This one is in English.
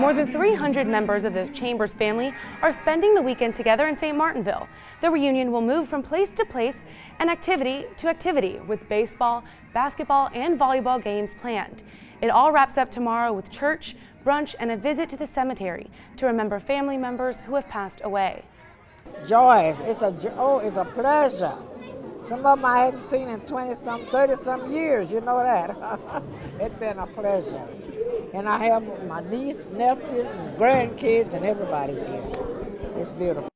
More than 300 members of the Chambers family are spending the weekend together in St. Martinville. The reunion will move from place to place and activity to activity with baseball, basketball, and volleyball games planned. It all wraps up tomorrow with church, brunch, and a visit to the cemetery to remember family members who have passed away. Joyce, it's a oh, it's a pleasure. Some of them I hadn't seen in 20 some, 30 some years, you know that. it's been a pleasure. And I have my niece, nephews, and grandkids, and everybody's here. It's beautiful.